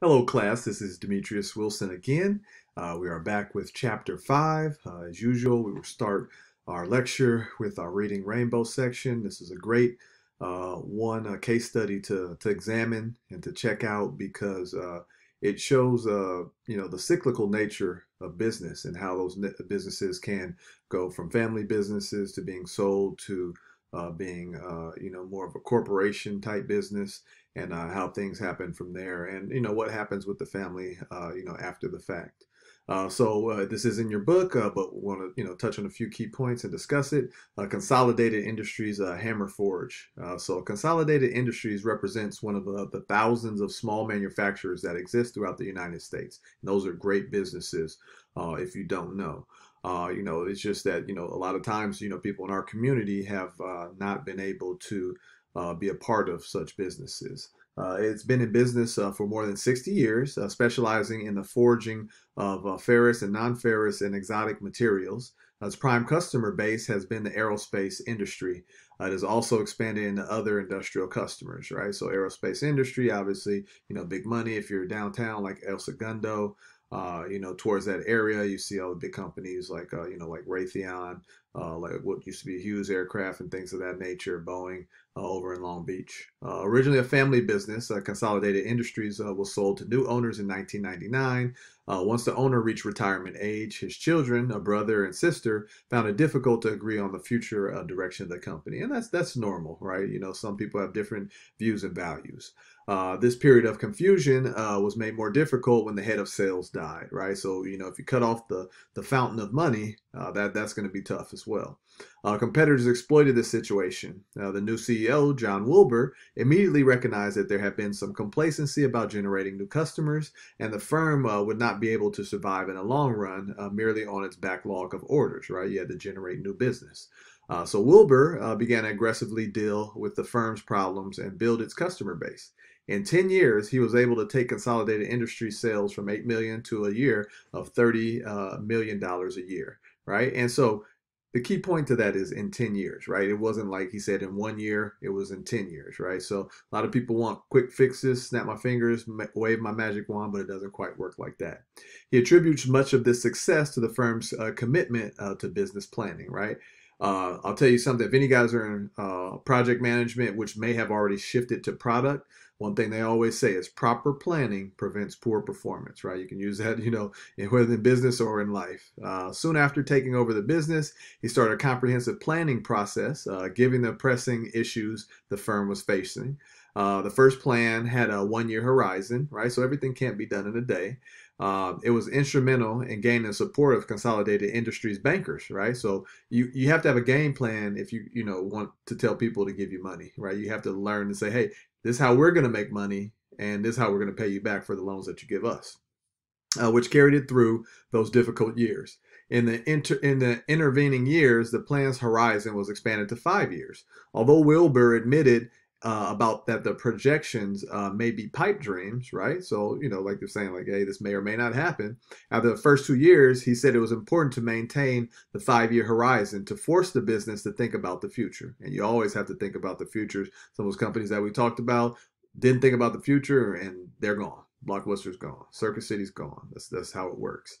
Hello, class. This is Demetrius Wilson again. Uh, we are back with chapter five. Uh, as usual, we will start our lecture with our reading rainbow section. This is a great uh, one case study to, to examine and to check out because uh, it shows uh, you know the cyclical nature of business and how those businesses can go from family businesses to being sold to uh, being uh, you know more of a corporation type business and uh, how things happen from there and you know what happens with the family uh, you know after the fact. Uh, so uh, this is in your book but want to you know touch on a few key points and discuss it. Consolidated industries hammer forge. So consolidated industries represents one of the, the thousands of small manufacturers that exist throughout the united states. And those are great businesses if you don't know uh, you know, it's just that, you know, a lot of times, you know, people in our community have uh, not been able to uh, be a part of such businesses. Uh, it's been in business uh, for more than 60 years, uh, specializing in the forging of ferrous and non-ferrous and exotic materials. Its prime customer base has been the aerospace industry. it has also expanded into other industrial customers, right? So aerospace industry, obviously, you know, big money if you're downtown like El Segundo, uh, you know, towards that area. You see all the big companies like, uh, you know, like Raytheon, uh, like what used to be Hughes Aircraft and things of that nature, Boeing uh, over in Long Beach. Uh, originally a family business, uh, Consolidated Industries was sold to new owners in 1999. once the owner reached retirement age, his children, a brother and sister, found it difficult to agree on the future direction of the company, and that's that's normal, right? You know, some people have different views and values. Uh, this period of confusion uh, was made more difficult when the head of sales died, right? So, you know, if you cut off the, the fountain of money, uh, that, that's going to be tough as well. Uh, competitors exploited this situation. Uh, the new CEO, John Wilbur, immediately recognized that there had been some complacency about generating new customers, and the firm would not be able to survive in the long run merely on its backlog of orders, right? You had to generate new business. Uh, so Wilbur uh, began to aggressively deal with the firm's problems and build its customer base. In 10 years, he was able to take consolidated industry sales from 8 million to a year of 30 uh, million dollars a year, right? And so the key point to that is in 10 years, right? It wasn't like he said in one year, it was in 10 years, right? So a lot of people want quick fixes, snap my fingers, wave my magic wand, but it doesn't quite work like that. He attributes much of this success to the firm's uh, commitment uh, to business planning, right? Uh, I'll tell you something. If any guys are in uh, project management, which may have already shifted to product, one thing they always say is proper planning prevents poor performance, right? You can use that, you know, whether in business or in life. Uh, soon after taking over the business, he started a comprehensive planning process, uh, given the pressing issues the firm was facing. Uh, the first plan had a one year horizon, right? So everything can't be done in a day. Uh, it was instrumental in gaining the support of consolidated industries bankers, right? So you you have to have a game plan if you you know want to tell people to give you money, right? You have to learn to say, hey, this is how we're going to make money, and this is how we're going to pay you back for the loans that you give us, uh, which carried it through those difficult years. In the inter, in the intervening years, the plan's horizon was expanded to five years. Although Wilbur admitted uh, about that the projections uh, may be pipe dreams, right? So, you know, like they're saying, like, hey, this may or may not happen. After the first two years, he said it was important to maintain the five year horizon to force the business to think about the future. And you always have to think about the future. Some of those companies that we talked about didn't think about the future and they're gone. Blockbuster's gone. Circuit City's gone. That's, that's how it works.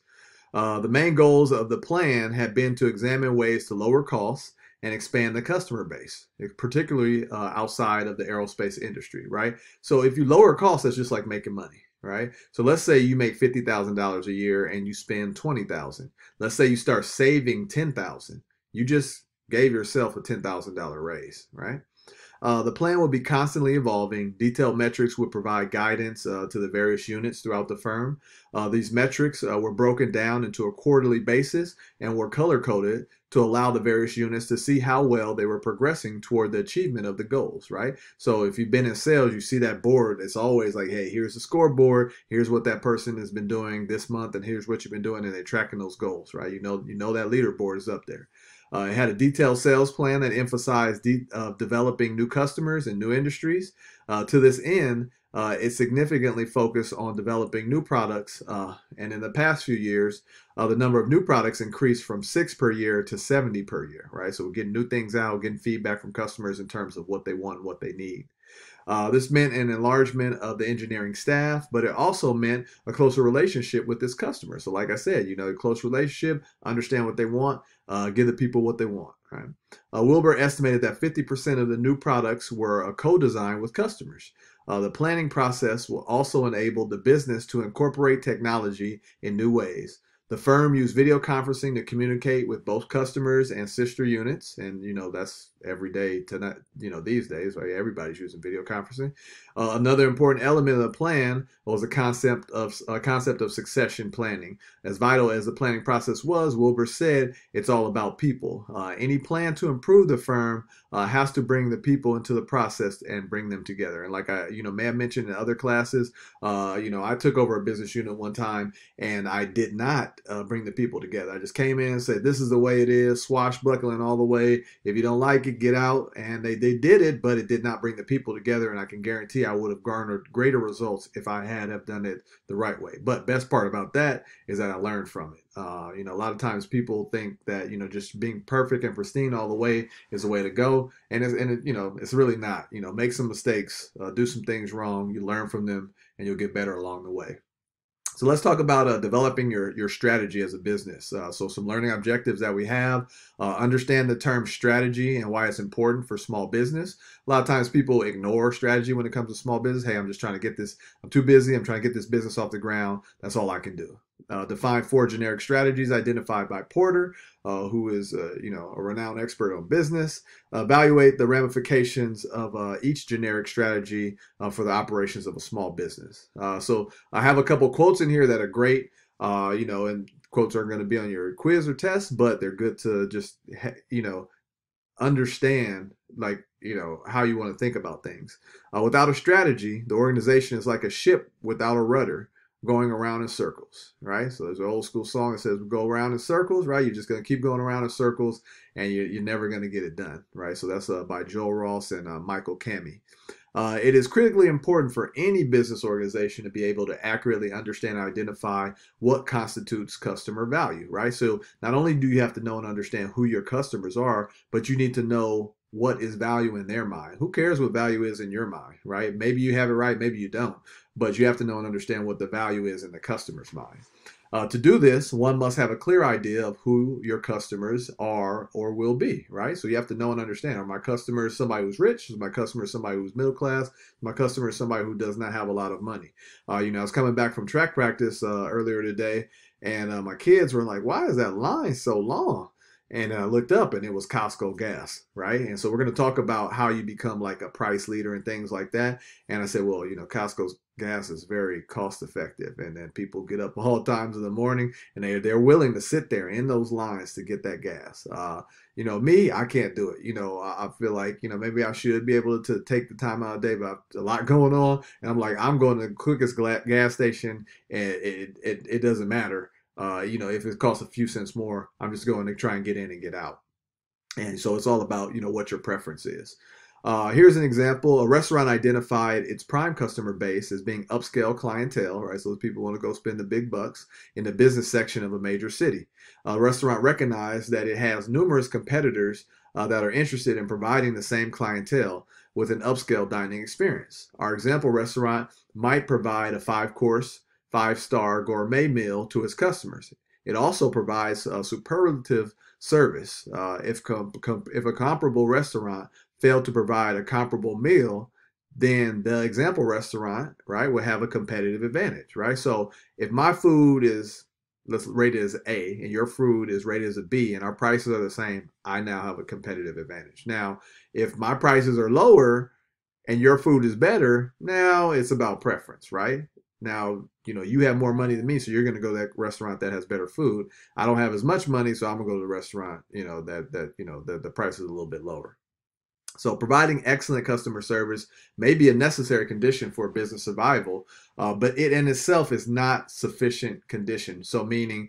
Uh, the main goals of the plan had been to examine ways to lower costs and expand the customer base, particularly uh, outside of the aerospace industry, right? So if you lower costs, that's just like making money, right? So let's say you make fifty thousand dollars a year and you spend twenty thousand. Let's say you start saving ten thousand. You just gave yourself a ten thousand dollar raise, right? Uh, the plan will be constantly evolving. Detailed metrics would provide guidance uh, to the various units throughout the firm. Uh, these metrics uh, were broken down into a quarterly basis and were color coded to allow the various units to see how well they were progressing toward the achievement of the goals, right? So if you've been in sales, you see that board. It's always like, hey, here's the scoreboard. Here's what that person has been doing this month, and here's what you've been doing, and they're tracking those goals, right? You know, you know that leaderboard is up there. Uh, it had a detailed sales plan that emphasized de- uh, developing new customers and new industries. Uh, to this end, uh, it significantly focused on developing new products. Uh, and in the past few years, uh, the number of new products increased from six per year to 70 per year, right? So we're getting new things out, getting feedback from customers in terms of what they want, what they need. Uh, this meant an enlargement of the engineering staff, but it also meant a closer relationship with this customer. So, like I said, you know, a close relationship, understand what they want, uh, give the people what they want. Right? Uh, Wilbur estimated that 50% of the new products were a co-design with customers. Uh, the planning process will also enable the business to incorporate technology in new ways. The firm used video conferencing to communicate with both customers and sister units, and you know that's every day tonight. You know these days, right? Everybody's using video conferencing. Uh, another important element of the plan was the concept of a concept of succession planning. As vital as the planning process was, Wilbur said it's all about people. Uh, any plan to improve the firm uh, has to bring the people into the process and bring them together. And like I, you know, may have mentioned in other classes, uh, you know, I took over a business unit one time and I did not uh, bring the people together. I just came in and said, "This is the way it is," swashbuckling all the way. If you don't like it, get out. And they they did it, but it did not bring the people together. And I can guarantee I would have garnered greater results if I had have done it the right way. But best part about that is that I learned from it. Uh, you know, a lot of times people think that you know just being perfect and pristine all the way is the way to go, and it's, and it, you know it's really not. You know, make some mistakes, uh, do some things wrong, you learn from them, and you'll get better along the way. So let's talk about uh, developing your, your strategy as a business. Uh, so some learning objectives that we have. Uh, understand the term strategy and why it's important for small business. A lot of times people ignore strategy when it comes to small business. Hey, I'm just trying to get this. I'm too busy. I'm trying to get this business off the ground. That's all I can do. Uh, define four generic strategies identified by Porter, uh, who is uh, you know a renowned expert on business. evaluate the ramifications of uh, each generic strategy uh, for the operations of a small business. Uh, so I have a couple quotes in here that are great. you know, and quotes aren't going to be on your quiz or test, but they're good to just you know understand like you know how you want to think about things. without a strategy, the organization is like a ship without a rudder going around in circles, right? So there's an old school song that says, go around in circles, right? You're just going to keep going around in circles and you're, you're never going to get it done, right? So that's uh, by Joel Ross and uh, Michael Kami. Uh, it is critically important for any business organization to be able to accurately understand and identify what constitutes customer value, right? So not only do you have to know and understand who your customers are, but you need to know what is value in their mind. Who cares what value is in your mind, right? Maybe you have it right, maybe you don't, but you have to know and understand what the value is in the customer's mind. Uh, to do this, one must have a clear idea of who your customers are or will be, right? So you have to know and understand: Are my customers somebody who's rich? Is my customer somebody who's middle class? Is my customer somebody who does not have a lot of money? Uh, you know, I was coming back from track practice uh, earlier today, and uh, my kids were like, "Why is that line so long?" And I looked up and it was Costco gas, right? And so we're going to talk about how you become like a price leader and things like that. And I said, well, you know, Costco's gas is very cost effective, and then people get up all times in the morning and they they're willing to sit there in those lines to get that gas. Uh, you know, me, I can't do it. You know, I, I feel like you know maybe I should be able to take the time out of the day, but I have a lot going on, and I'm like I'm going to the quickest gas station, and it it, it doesn't matter uh, you know, if it costs a few cents more, I'm just going to try and get in and get out. And so it's all about, you know, what your preference is. Uh, here's an example. A restaurant identified its prime customer base as being upscale clientele, right? So people want to go spend the big bucks in the business section of a major city. A restaurant recognized that it has numerous competitors uh, that are interested in providing the same clientele with an upscale dining experience. Our example restaurant might provide a five course five star gourmet meal to its customers. It also provides a superlative service. Uh, if, com- com- if a comparable restaurant failed to provide a comparable meal, then the example restaurant, right, will have a competitive advantage, right? So if my food is let's rate it as A and your food is rated as a B and our prices are the same, I now have a competitive advantage. Now, if my prices are lower and your food is better, now it's about preference, right? Now, you know, you have more money than me, so you're going to go to that restaurant that has better food. I don't have as much money, so I'm going to go to the restaurant, you know, that that you know the the price is a little bit lower. So, providing excellent customer service may be a necessary condition for business survival, uh, but it in itself is not sufficient condition. So, meaning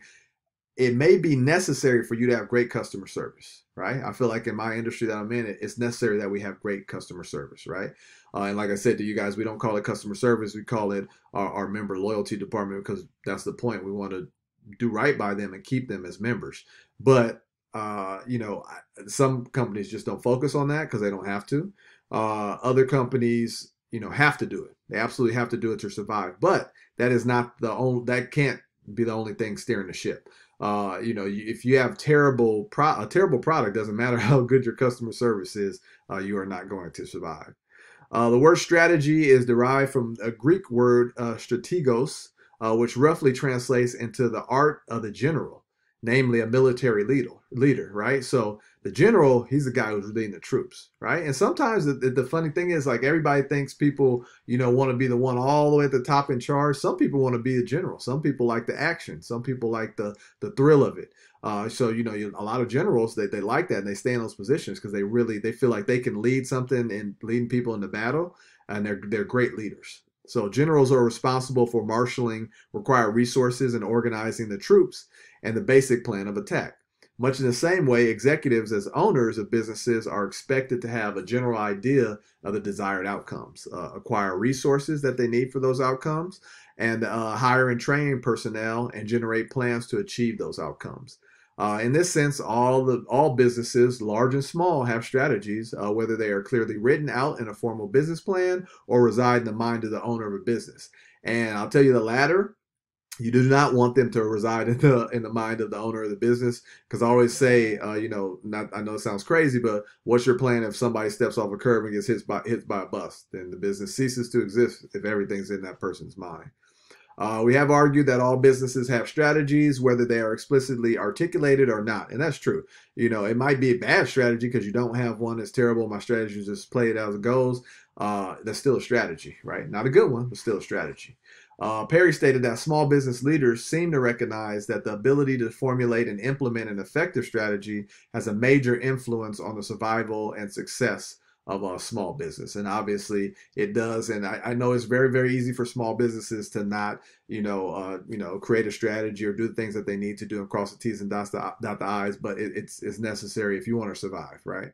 it may be necessary for you to have great customer service, right? I feel like in my industry that I'm in, it's necessary that we have great customer service, right? Uh, and like I said to you guys, we don't call it customer service, we call it our, our member loyalty department because that's the point. We want to do right by them and keep them as members. But uh, you know, some companies just don't focus on that because they don't have to. Uh, other companies you know have to do it. They absolutely have to do it to survive. But that is not the only that can't be the only thing steering the ship. Uh, you know, if you have terrible pro- a terrible product, doesn't matter how good your customer service is, uh, you are not going to survive. Uh, the word strategy is derived from a Greek word uh, strategos, uh, which roughly translates into the art of the general, namely a military leader. Leader, right? So the general, he's the guy who's leading the troops, right? And sometimes the, the funny thing is, like everybody thinks people, you know, want to be the one all the way at the top in charge. Some people want to be a general. Some people like the action. Some people like the the thrill of it. Uh, so you know, you, a lot of generals they, they like that and they stay in those positions because they really they feel like they can lead something and leading people into battle, and they're they're great leaders. So generals are responsible for marshaling required resources and organizing the troops and the basic plan of attack. Much in the same way, executives as owners of businesses are expected to have a general idea of the desired outcomes, uh, acquire resources that they need for those outcomes, and uh, hire and train personnel and generate plans to achieve those outcomes. Uh, in this sense, all the all businesses, large and small, have strategies, uh, whether they are clearly written out in a formal business plan or reside in the mind of the owner of a business. And I'll tell you the latter you do not want them to reside in the in the mind of the owner of the business because I always say, uh, you know, not I know it sounds crazy, but what's your plan if somebody steps off a curb and gets hit by hit by a bus? Then the business ceases to exist if everything's in that person's mind. Uh, we have argued that all businesses have strategies, whether they are explicitly articulated or not, and that's true. You know, it might be a bad strategy because you don't have one that's terrible. My strategy is just play it as it goes. Uh, that's still a strategy, right? Not a good one, but still a strategy. Uh, Perry stated that small business leaders seem to recognize that the ability to formulate and implement an effective strategy has a major influence on the survival and success of a small business. And obviously it does. And I, I, know it's very, very easy for small businesses to not, you know, uh, you know, create a strategy or do the things that they need to do and cross the T's and dot the, dot the I's, but it, it's, it's necessary if you want to survive, right?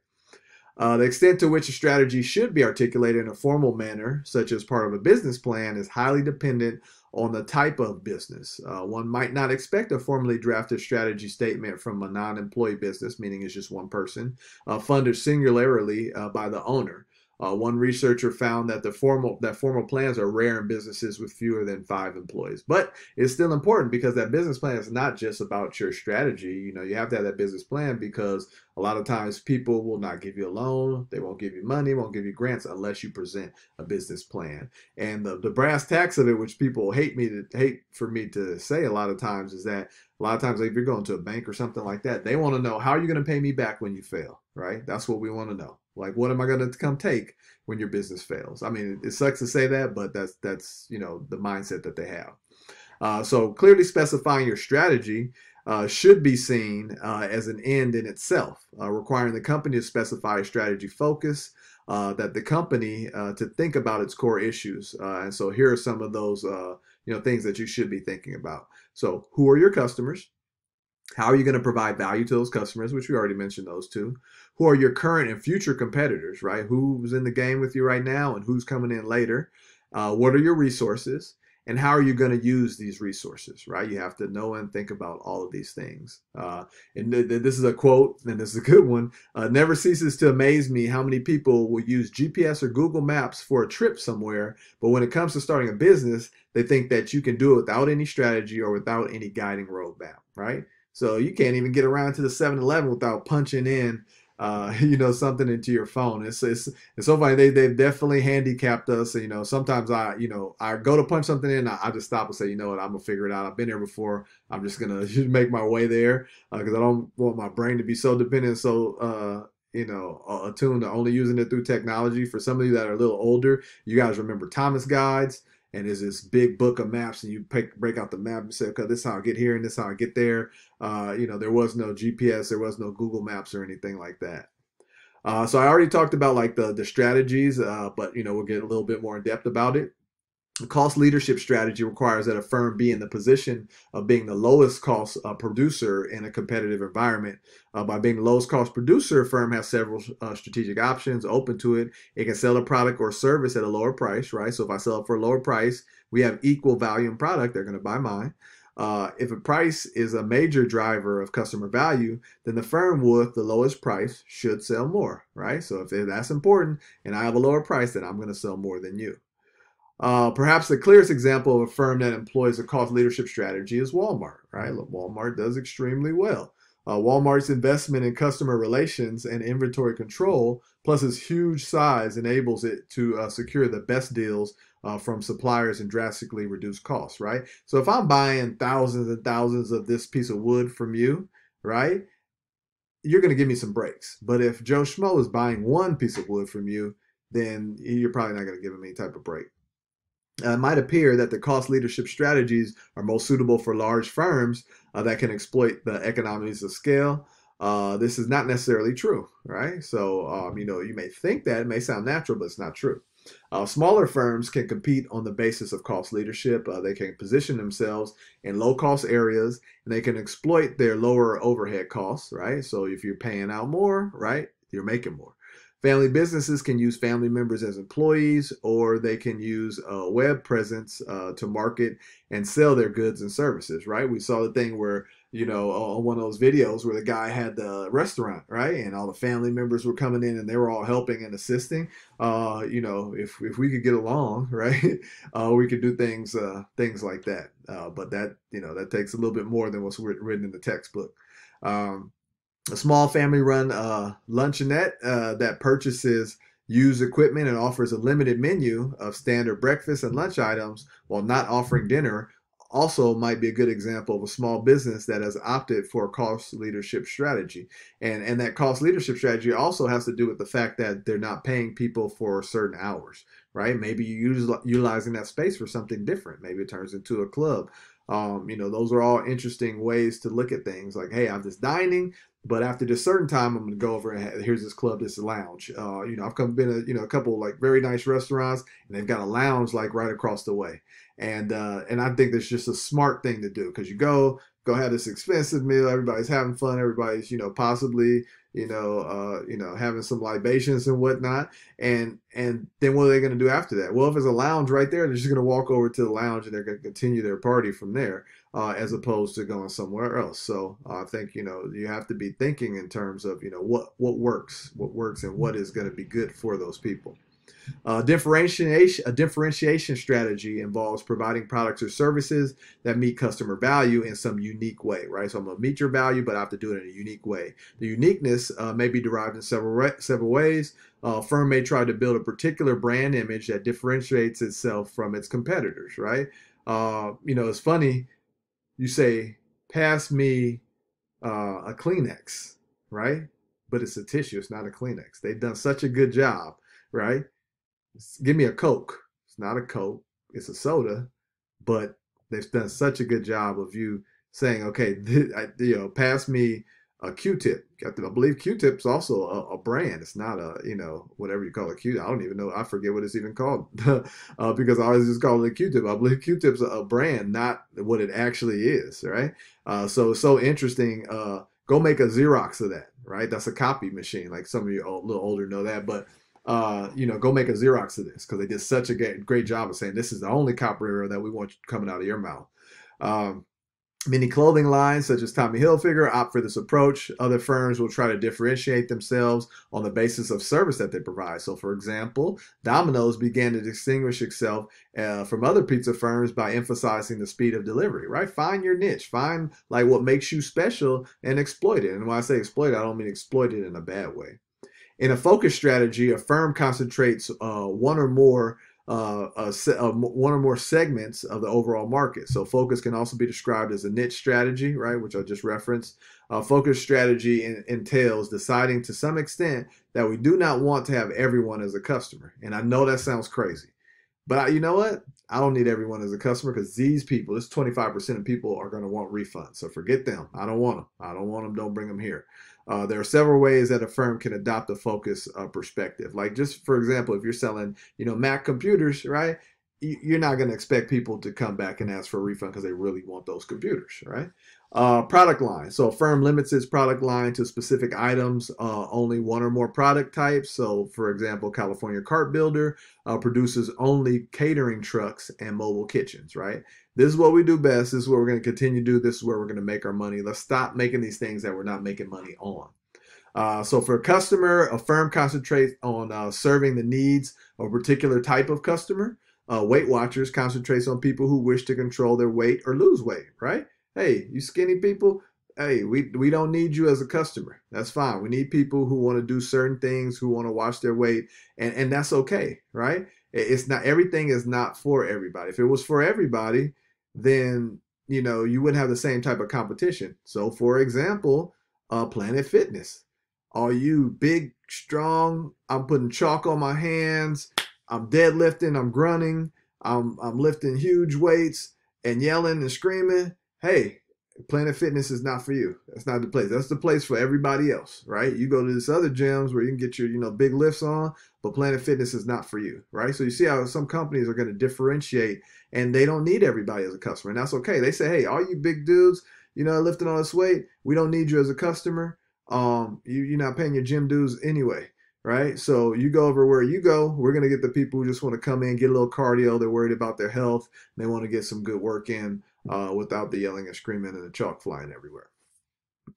Uh, the extent to which a strategy should be articulated in a formal manner, such as part of a business plan, is highly dependent on the type of business. Uh, one might not expect a formally drafted strategy statement from a non employee business, meaning it's just one person, uh, funded singularly uh, by the owner. Uh, one researcher found that the formal that formal plans are rare in businesses with fewer than five employees. But it's still important because that business plan is not just about your strategy. You know, you have to have that business plan because a lot of times people will not give you a loan, they won't give you money, won't give you grants unless you present a business plan. And the, the brass tacks of it, which people hate me to hate for me to say a lot of times, is that a lot of times if you're going to a bank or something like that, they want to know how are you going to pay me back when you fail, right? That's what we want to know. Like, what am I going to come take when your business fails? I mean, it, sucks to say that, but that's that's you know the mindset that they have. Uh, so clearly specifying your strategy uh, should be seen uh, as an end in itself, uh, requiring the company to specify a strategy focus, uh, that the company uh, to think about its core issues. and so here are some of those you know things that you should be thinking about. So who are your customers? How are you going to provide value to those customers, which we already mentioned those two? Who are your current and future competitors, right? Who's in the game with you right now and who's coming in later? Uh, what are your resources? And how are you going to use these resources, right? You have to know and think about all of these things. Uh, and th- th- this is a quote, and this is a good one. Uh, Never ceases to amaze me how many people will use GPS or Google Maps for a trip somewhere, but when it comes to starting a business, they think that you can do it without any strategy or without any guiding roadmap, right? So you can't even get around to the 7-Eleven without punching in, uh, you know, something into your phone. It's, it's it's so funny. They they've definitely handicapped us. You know, sometimes I you know I go to punch something in, I, I just stop and say, you know what, I'm gonna figure it out. I've been there before. I'm just gonna make my way there because uh, I don't want my brain to be so dependent, so uh, you know, attuned to only using it through technology. For some of you that are a little older, you guys remember Thomas guides and there's this big book of maps and you pick, break out the map and say okay this is how i get here and this is how i get there. Uh, you know there was no gps there was no google maps or anything like that. Uh, so i already talked about like the the strategies uh, but you know we'll get a little bit more in depth about it cost leadership strategy requires that a firm be in the position of being the lowest cost uh, producer in a competitive environment. Uh, by being the lowest cost producer, a firm has several uh, strategic options open to it. It can sell a product or service at a lower price, right? So if I sell it for a lower price, we have equal value in product, they're going to buy mine. Uh, if a price is a major driver of customer value, then the firm with the lowest price should sell more, right? So if that's important and I have a lower price, then I'm going to sell more than you. Uh, perhaps the clearest example of a firm that employs a cost leadership strategy is Walmart, right? Walmart does extremely well. Uh, Walmart's investment in customer relations and inventory control, plus its huge size, enables it to uh, secure the best deals uh, from suppliers and drastically reduce costs, right? So if I'm buying thousands and thousands of this piece of wood from you, right, you're going to give me some breaks. But if Joe Schmo is buying one piece of wood from you, then you're probably not going to give him any type of break. Uh, it might appear that the cost leadership strategies are most suitable for large firms uh, that can exploit the economies of scale. Uh, this is not necessarily true, right? So, um, you know, you may think that it may sound natural, but it's not true. Uh, smaller firms can compete on the basis of cost leadership. Uh, they can position themselves in low cost areas and they can exploit their lower overhead costs, right? So if you're paying out more, right, you're making more. Family businesses can use family members as employees, or they can use a web presence uh, to market and sell their goods and services, right? We saw the thing where, you know, on one of those videos where the guy had the restaurant, right? And all the family members were coming in and they were all helping and assisting. Uh, you know, if, if we could get along, right, uh, we could do things, uh, things like that. Uh, but that, you know, that takes a little bit more than what's written in the textbook. Um, a small family run uh, luncheonette uh, that purchases used equipment and offers a limited menu of standard breakfast and lunch items while not offering dinner also might be a good example of a small business that has opted for a cost leadership strategy. And, and that cost leadership strategy also has to do with the fact that they're not paying people for certain hours, right? Maybe you're utilizing that space for something different. Maybe it turns into a club. Um, you know, those are all interesting ways to look at things like, hey, I'm just dining. But after this certain time, I'm to go over and here's this club, this lounge. Uh, you know, I've come been a you know a couple like very nice restaurants, and they've got a lounge like right across the way. And uh, and I think that's just a smart thing to do because you go go have this expensive meal, everybody's having fun, everybody's you know possibly you know, uh, you know, having some libations and whatnot. And and then what are they going to do after that? Well, if there's a lounge right there, they're just going to walk over to the lounge and they're going to continue their party from there, uh, as opposed to going somewhere else. So uh, I think you know you have to be thinking in terms of you know what what works, what works, and what is going to be good for those people. Uh, differentiation, a differentiation strategy involves providing products or services that meet customer value in some unique way, right? So I'm gonna meet your value, but I have to do it in a unique way. The uniqueness uh, may be derived in several several ways. Uh, a firm may try to build a particular brand image that differentiates itself from its competitors, right? Uh, you know, it's funny. You say, "Pass me uh, a Kleenex," right? But it's a tissue. It's not a Kleenex. They've done such a good job, right? Give me a Coke. It's not a Coke, it's a soda, but they've done such a good job of you saying, okay, you know, pass me a Q-tip. I believe Q-tip's also a, a, brand. It's not a, you know, whatever you call a Q. I don't even know. I forget what it's even called uh, because I always just call it a Q-tip. I believe Q-tip's a, a brand, not what it actually is, right? Uh, so so interesting. Uh, go make a Xerox of that, right? That's a copy machine. Like some of you a little older know that, but uh, you know, go make a Xerox of this because they did such a great, job of saying this is the only copper that we want coming out of your mouth. Um, many clothing lines, such as Tommy Hilfiger, opt for this approach. Other firms will try to differentiate themselves on the basis of service that they provide. So, for example, Domino's began to distinguish itself uh, from other pizza firms by emphasizing the speed of delivery. Right? Find your niche. Find like what makes you special and exploit it. And when I say exploit I don't mean exploit it in a bad way. In a focus strategy, a firm concentrates uh, one or more uh, uh, one or more segments of the overall market. So focus can also be described as a niche strategy, right, which I just referenced. Uh, focus strategy in, entails deciding to some extent that we do not want to have everyone as a customer. And I know that sounds crazy, but I, you know what? I don't need everyone as a customer because these people, this 25% of people are going to want refunds. So forget them. I don't want them. I don't want them. Don't bring them here. Uh, there are several ways that a firm can adopt a focus uh, perspective. Like just for example, if you're selling, you know, Mac computers, right? you're not going to expect people to come back and ask for a refund because they really want those computers, right? Uh, product line. So a firm limits its product line to specific items, uh, only one or more product types. So, for example, California Cart Builder uh, produces only catering trucks and mobile kitchens, right? This is what we do best. This is what we're going to continue to do. This is where we're going to make our money. Let's stop making these things that we're not making money on. Uh, so for a customer, a firm concentrates on uh, serving the needs of a particular type of customer. Uh, weight Watchers concentrates on people who wish to control their weight or lose weight, right? Hey, you skinny people, hey, we, we don't need you as a customer. That's fine. We need people who want to do certain things, who want to watch their weight, and, and that's okay, right? It's not everything is not for everybody. If it was for everybody, then you know you wouldn't have the same type of competition. So, for example, uh, Planet Fitness. Are you big, strong? I'm putting chalk on my hands. I'm deadlifting, I'm grunting, I'm I'm lifting huge weights and yelling and screaming. Hey, Planet Fitness is not for you. That's not the place. That's the place for everybody else, right? You go to this other gyms where you can get your, you know, big lifts on, but Planet Fitness is not for you, right? So you see how some companies are going to differentiate and they don't need everybody as a customer. And that's okay. They say, hey, all you big dudes, you know, lifting all this weight, we don't need you as a customer. Um, you, you're not paying your gym dues anyway right? So you go over where you go. We're going to get the people who just want to come in, get a little cardio. They're worried about their health. They want to get some good work in uh, without the yelling and screaming and the chalk flying everywhere.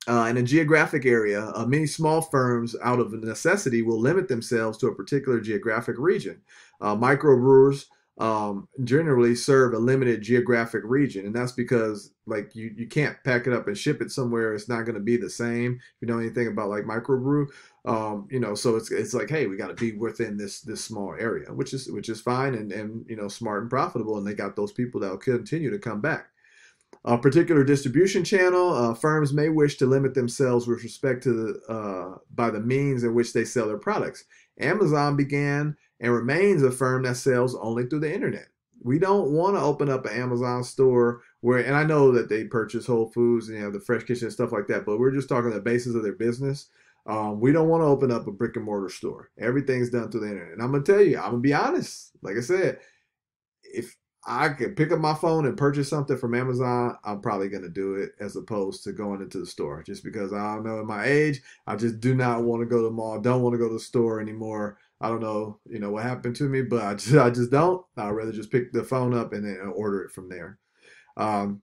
Uh, in a geographic area, uh, many small firms, out of necessity, will limit themselves to a particular geographic region. Uh, microbrewers um, generally serve a limited geographic region, and that's because like you you can't pack it up and ship it somewhere. It's not going to be the same. If you know anything about like microbrew, um, you know, so it's it's like hey, we got to be within this this small area, which is which is fine and and you know smart and profitable, and they got those people that will continue to come back. A particular distribution channel, uh, firms may wish to limit themselves with respect to the uh, by the means in which they sell their products. Amazon began and remains a firm that sells only through the internet. We don't want to open up an Amazon store where, and I know that they purchase Whole Foods and you know the Fresh Kitchen and stuff like that, but we're just talking the basis of their business. Um, we don't want to open up a brick and mortar store. Everything's done through the internet. And I'm gonna tell you, I'm gonna be honest. Like I said, if I can pick up my phone and purchase something from Amazon, I'm probably going to do it as opposed to going into the store. Just because I don't know, in my age, I just do not want to go to the mall. Don't want to go to the store anymore. I don't know, you know, what happened to me, but I just, I just don't. I'd rather just pick the phone up and then order it from there. Um,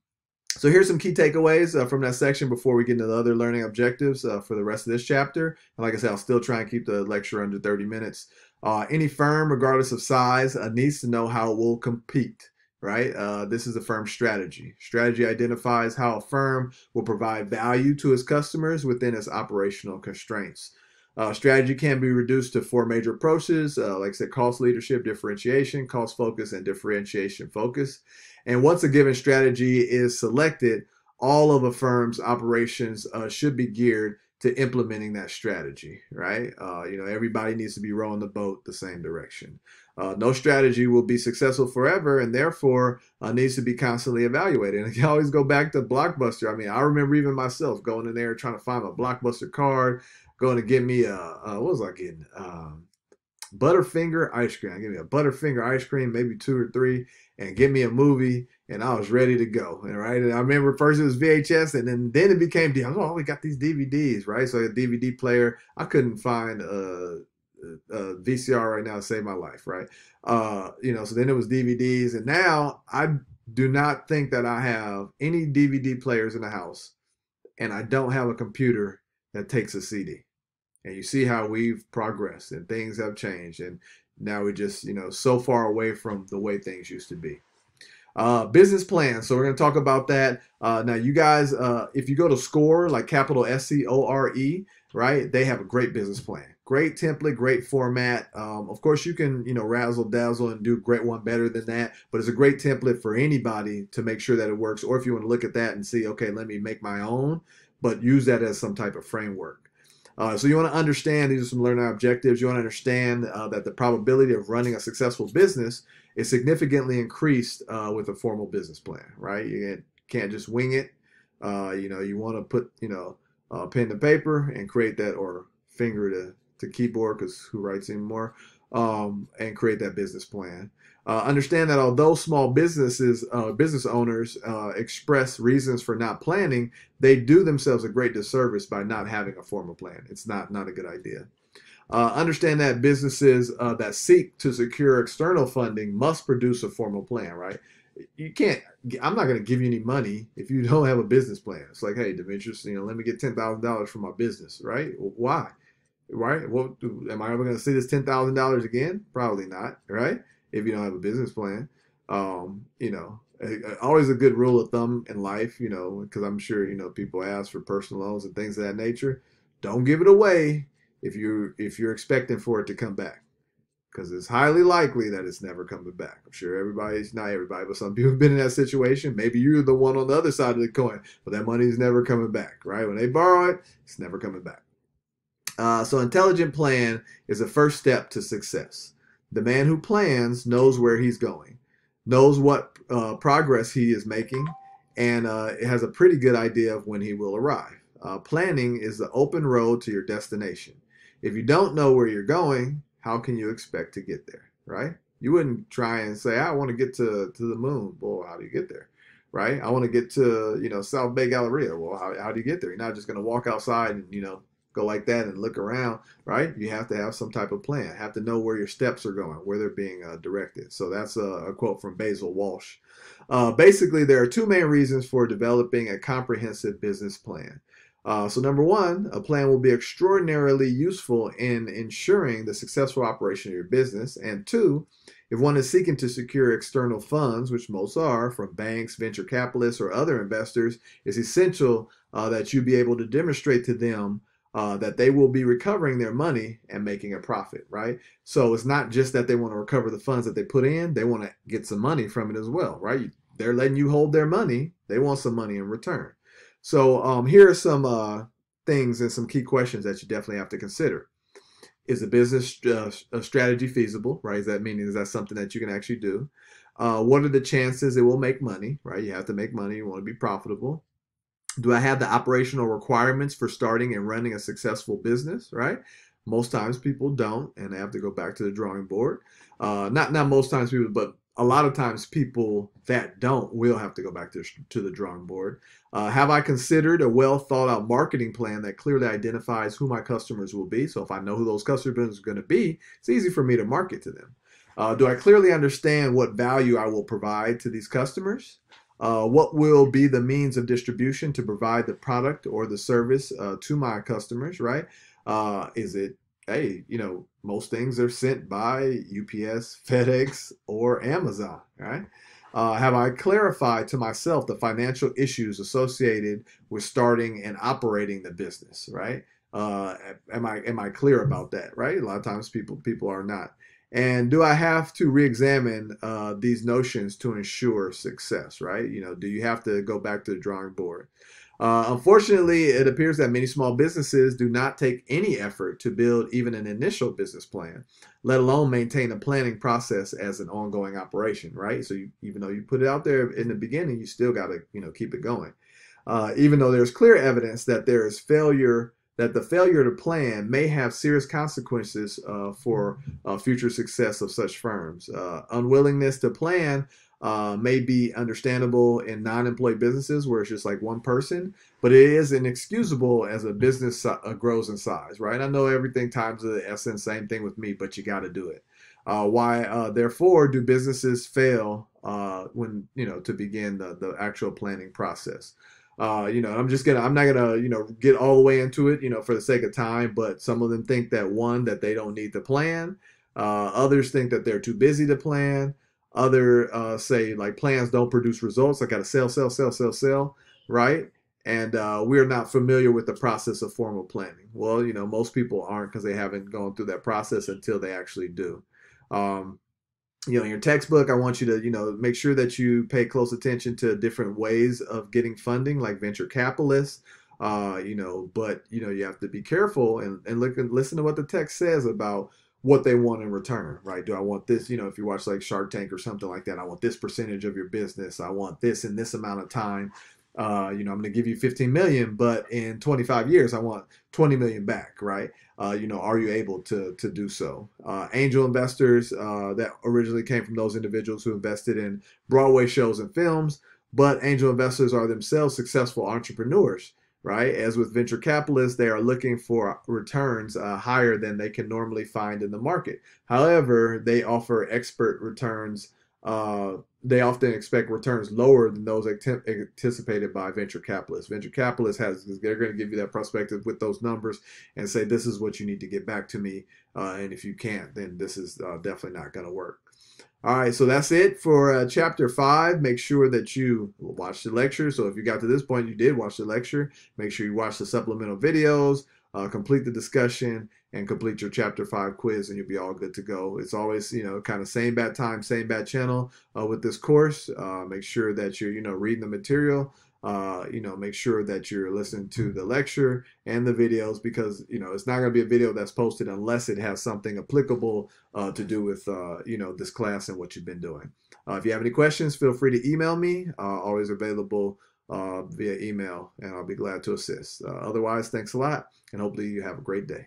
so here's some key takeaways uh, from that section before we get into the other learning objectives uh, for the rest of this chapter. And like I said, I'll still try and keep the lecture under 30 minutes. Uh, any firm, regardless of size, uh, needs to know how it will compete right? Uh, this is a firm strategy. Strategy identifies how a firm will provide value to its customers within its operational constraints. Uh, strategy can be reduced to four major approaches, uh, like I said, cost leadership, differentiation, cost focus, and differentiation focus. And once a given strategy is selected, all of a firm's operations uh, should be geared to implementing that strategy, right? Uh, you know, everybody needs to be rowing the boat the same direction. Uh, no strategy will be successful forever, and therefore uh, needs to be constantly evaluated. And I always go back to Blockbuster. I mean, I remember even myself going in there trying to find a Blockbuster card going to get me a, what was I getting? Um, Butterfinger ice cream. I give me a Butterfinger ice cream, maybe two or three, and give me a movie, and I was ready to go. And right, and I remember first it was VHS, and then then it became DVD. Oh, we got these DVDs, right? So a DVD player. I couldn't find a, a VCR right now to save my life, right? Uh, you know, so then it was DVDs, and now I do not think that I have any DVD players in the house, and I don't have a computer that takes a CD. And you see how we've progressed and things have changed. And now we're just, you know, so far away from the way things used to be. Uh, business plan. So we're going to talk about that. Uh, now, you guys, uh, if you go to SCORE, like capital S C O R E, right? They have a great business plan. Great template, great format. Um, of course, you can, you know, razzle dazzle and do great one better than that, but it's a great template for anybody to make sure that it works. Or if you want to look at that and see, okay, let me make my own, but use that as some type of framework. Uh, so you want to understand these are some learning objectives. You want to understand uh, that the probability of running a successful business is significantly increased uh, with a formal business plan, right? You can't just wing it. Uh, you know, you want to put, you know, pen to paper and create that, or finger to, to keyboard, because who writes anymore, um, and create that business plan. Uh, understand that although small businesses, uh, business owners uh, express reasons for not planning, they do themselves a great disservice by not having a formal plan. It's not not a good idea. Uh, understand that businesses uh, that seek to secure external funding must produce a formal plan. Right? You can't. I'm not going to give you any money if you don't have a business plan. It's like, hey, Demetrius, you know, let me get ten thousand dollars for my business. Right? Why? Right? Well, am I ever going to see this ten thousand dollars again? Probably not. Right? if you don't have a business plan. Um, you know, always a good rule of thumb in life, you know, because I'm sure you know people ask for personal loans and things of that nature. Don't give it away if you if you're expecting for it to come back, because it's highly likely that it's never coming back. I'm sure everybody's not everybody, but some people have been in that situation. Maybe you're the one on the other side of the coin, but that money is never coming back, right? When they borrow it, it's never coming back. Uh, so, intelligent plan is a first step to success. The man who plans knows where he's going, knows what uh, progress he is making, and uh, has a pretty good idea of when he will arrive. Uh, planning is the open road to your destination. If you don't know where you're going, how can you expect to get there, right? You wouldn't try and say, I want to get to, to the moon. Boy, how do you get there? Right? I want to get to, you know, South Bay Galleria. Well, how, how do you get there? You're not just going to walk outside and, you know, go like that and look around, right? You have to have some type of plan. Have to know where your steps are going, where they're being uh, directed. So that's a, a, quote from Basil Walsh. Uh, basically, there are two main reasons for developing a comprehensive business plan. Uh, so, number one, a plan will be extraordinarily useful in ensuring the successful operation of your business. And two, if one is seeking to secure external funds, which most are from banks, venture capitalists, or other investors, it's essential uh, that you be able to demonstrate to them uh, that they will be recovering their money and making a profit, right? So it's not just that they want to recover the funds that they put in, they want to get some money from it as well, right? They're letting you hold their money, they want some money in return. So um, here are some uh, things and some key questions that you definitely have to consider. Is the business uh, a strategy feasible, right? Is that meaning is that something that you can actually do? Uh, what are the chances it will make money, right? You have to make money, you want to be profitable. Do I have the operational requirements for starting and running a successful business, right? Most times people don't, and they have to go back to the drawing board. Uh, not not most times people, but a lot of times people that don't will have to go back to, to the drawing board. Uh, have I considered a well thought out marketing plan that clearly identifies who my customers will be? So if I know who those customers are going to be, it's easy for me to market to them. Uh, do I clearly understand what value I will provide to these customers? Uh, what will be the means of distribution to provide the product or the service uh, to my customers, right? Uh, is it, hey, you know, most things are sent by UPS, FedEx, or Amazon, right? Uh, have I clarified to myself the financial issues associated with starting and operating the business, right? Uh, am I am I clear about that, right? A lot of times people people are not. And do I have to re-examine uh, these notions to ensure success? Right? You know, do you have to go back to the drawing board? Uh, unfortunately, it appears that many small businesses do not take any effort to build even an initial business plan, let alone maintain a planning process as an ongoing operation. Right? So you, even though you put it out there in the beginning, you still got to you know keep it going. Uh, even though there's clear evidence that there is failure that the failure to plan may have serious consequences uh, for uh, future success of such firms. Uh, unwillingness to plan uh, may be understandable in non-employee businesses where it's just like one person, but it is inexcusable as a business uh, grows in size, right? I know everything times the essence, same thing with me, but you got to do it. Uh, why, therefore, do businesses fail when you know to begin the, the actual planning process? Uh, you know, I'm just gonna, I'm not gonna, you know, get all the way into it, you know, for the sake of time. But some of them think that one, that they don't need to plan. Uh, others think that they're too busy to plan. Other uh, say like plans don't produce results. I got to sell, sell, sell, sell, sell, right? And uh, we're not familiar with the process of formal planning. Well, you know, most people aren't because they haven't gone through that process until they actually do. Um, you know, in your textbook, I want you to, you know, make sure that you pay close attention to different ways of getting funding, like venture capitalists. Uh, you know, but you know, you have to be careful and, and look and listen to what the text says about what they want in return, right? Do I want this, you know, if you watch like Shark Tank or something like that, I want this percentage of your business, I want this in this amount of time. Uh, you know, I'm going to give you 15 million, but in 25 years, I want 20 million back, right? Uh, you know, are you able to to do so? Uh, angel investors uh, that originally came from those individuals who invested in Broadway shows and films, but angel investors are themselves successful entrepreneurs, right? As with venture capitalists, they are looking for returns uh, higher than they can normally find in the market. However, they offer expert returns uh, they often expect returns lower than those anticipated by venture capitalists. Venture capitalists has they're going to give you that perspective with those numbers and say this is what you need to get back to me, uh, and if you can't, then this is uh, definitely not going to work. All right, so that's it for uh, chapter five. Make sure that you watch the lecture. So if you got to this point, you did watch the lecture. Make sure you watch the supplemental videos uh, complete the discussion and complete your chapter five quiz and you'll be all good to go. It's always you know kind of same bad time same bad channel uh, with this course. Uh, make sure that you're you know reading the material. Uh, you know make sure that you're listening to the lecture and the videos because you know it's not going to be a video that's posted unless it has something applicable uh, to do with uh, you know this class and what you've been doing. If you have any questions feel free to email me. Always available uh, via email, and I'll be glad to assist. Uh, otherwise, thanks a lot, and hopefully you have a great day.